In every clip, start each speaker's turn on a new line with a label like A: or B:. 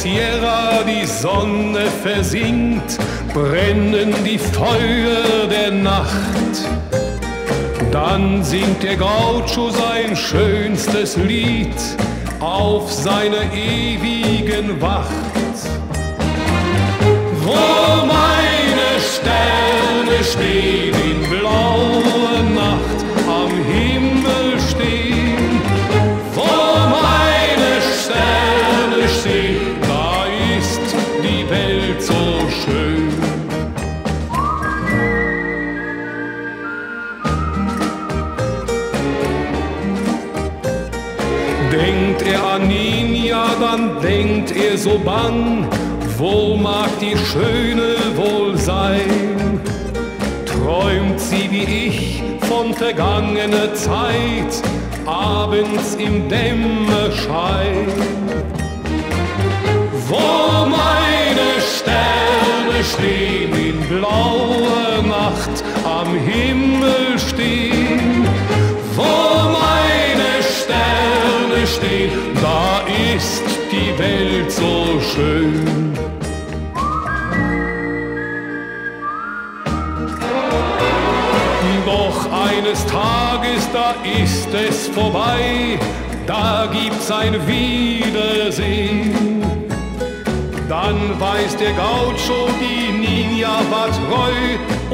A: Sierra die Sonne versinkt, brennen die Feuer der Nacht. Dann singt der Gaucho sein schönstes Lied auf seiner ewigen Wacht. Wo meine Sterne stehen Denkt er an ihn, ja, dann denkt er so bang, wo mag die Schöne wohl sein? Träumt sie wie ich von vergangener Zeit, abends im Dämmerschein? Wo meine Sterne stehen in blauer Nacht am Himmel stehen, wo stehen, da ist die Welt so schön. Doch eines Tages, da ist es vorbei, da gibt's ein Wiedersehen. Dann weiß der Gaucho, die Ninja war treu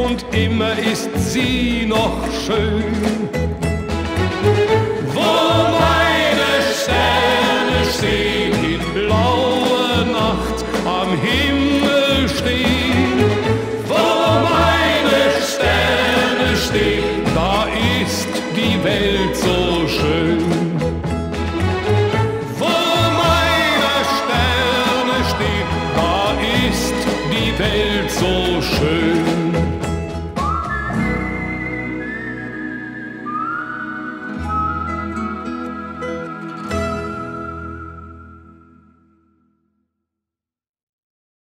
A: und immer ist sie noch schön. ist die Welt so schön. Wo meine Sterne stehen, da ist die Welt so schön.